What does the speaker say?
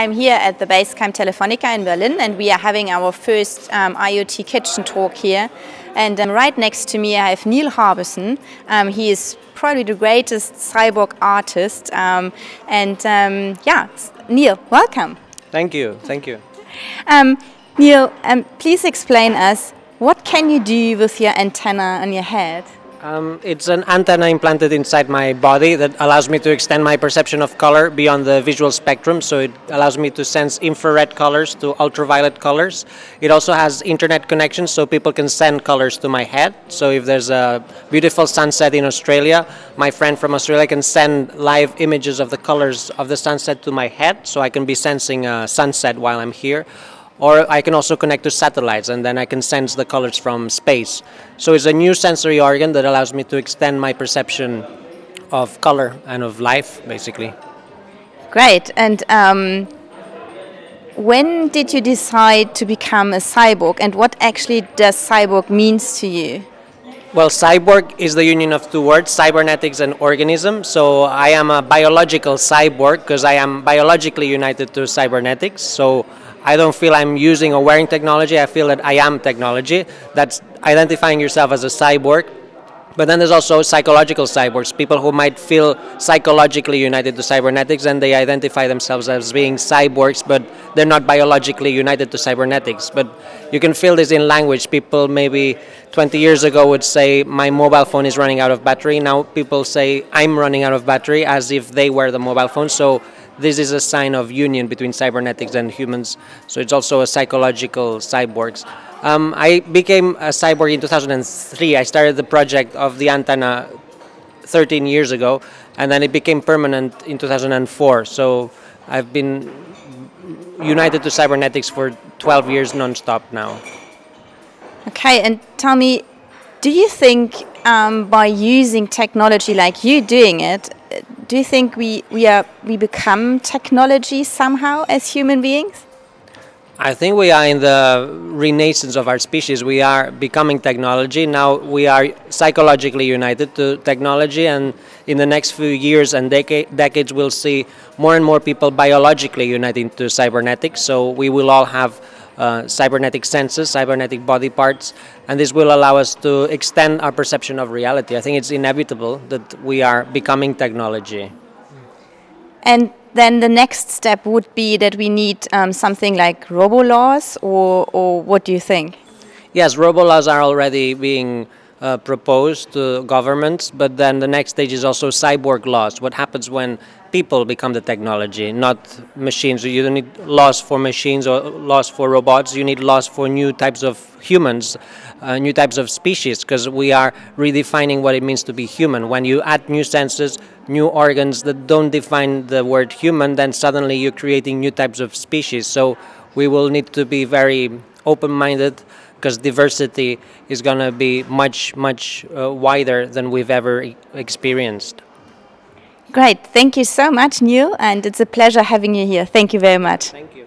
I'm here at the Basecamp Telefonica in Berlin and we are having our first um, IoT kitchen talk here. And um, right next to me I have Neil Harbisson. Um, he is probably the greatest cyborg artist. Um, and um, yeah, Neil, welcome. Thank you, thank you. Um, Neil, please explain us what can you do with your antenna on your head? Um, it's an antenna implanted inside my body that allows me to extend my perception of color beyond the visual spectrum. So it allows me to sense infrared colors to ultraviolet colors. It also has internet connections so people can send colors to my head. So if there's a beautiful sunset in Australia, my friend from Australia can send live images of the colors of the sunset to my head so I can be sensing a sunset while I'm here or I can also connect to satellites and then I can sense the colors from space. So it's a new sensory organ that allows me to extend my perception of color and of life, basically. Great. And um, when did you decide to become a cyborg and what actually does cyborg means to you? Well, cyborg is the union of two words, cybernetics and organism. So I am a biological cyborg because I am biologically united to cybernetics. So I don't feel I'm using or wearing technology. I feel that I am technology. That's identifying yourself as a cyborg. But then there's also psychological cyborgs, people who might feel psychologically united to cybernetics and they identify themselves as being cyborgs, but they're not biologically united to cybernetics. But you can feel this in language. People maybe 20 years ago would say, My mobile phone is running out of battery. Now people say, I'm running out of battery as if they were the mobile phone. So this is a sign of union between cybernetics and humans. So it's also a psychological cyborgs. Um, I became a cyborg in 2003. I started the project of the antenna 13 years ago, and then it became permanent in 2004. So I've been united to cybernetics for 12 years non-stop now. Okay, and tell me, do you think um, by using technology like you doing it, do you think we, we, are, we become technology somehow as human beings? I think we are in the renaissance of our species. We are becoming technology. Now we are psychologically united to technology, and in the next few years and deca decades, we'll see more and more people biologically uniting to cybernetics. So we will all have uh, cybernetic senses, cybernetic body parts, and this will allow us to extend our perception of reality. I think it's inevitable that we are becoming technology. And then the next step would be that we need um, something like robo laws, or, or what do you think? Yes, robo laws are already being uh, proposed to governments, but then the next stage is also cyborg laws. What happens when people become the technology, not machines? You don't need laws for machines or laws for robots. You need laws for new types of humans, uh, new types of species, because we are redefining what it means to be human. When you add new senses, new organs that don't define the word human, then suddenly you're creating new types of species. So we will need to be very open-minded because diversity is going to be much, much uh, wider than we've ever e experienced. Great. Thank you so much, Neil, and it's a pleasure having you here. Thank you very much. Thank you.